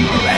Miranda.